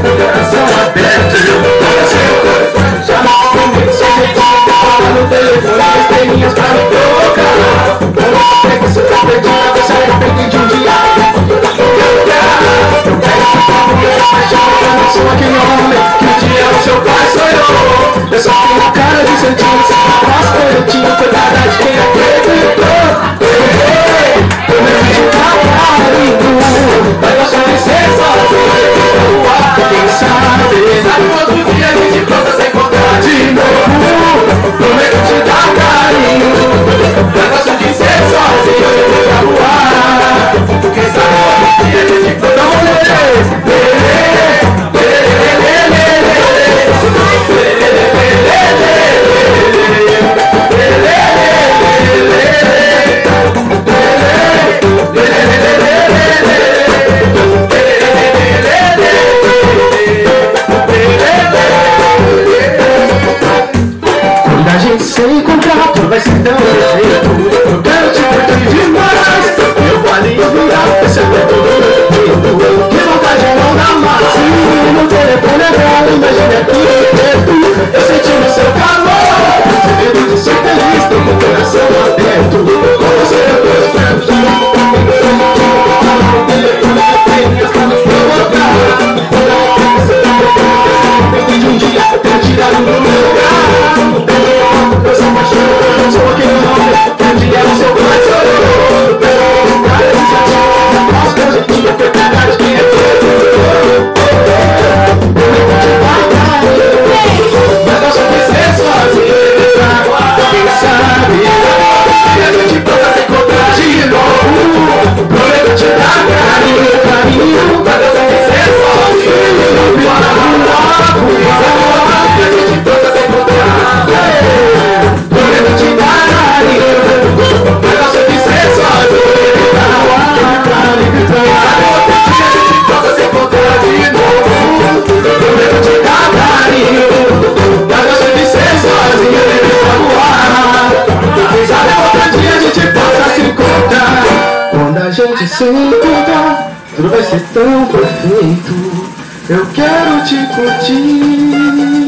coração aberto Todas as chama só me toca Fala no telefone, as telinhas pra me provocar Como é que você tá perdida, sai da frente de um diabo Eu quero ficar com essa paixão, eu não sou aquele homem Que um dia o seu pai sonhou. Eu só tenho cara de sentir Então, eu gente se cuidar, tudo vai ser tão perfeito. Eu quero te curtir.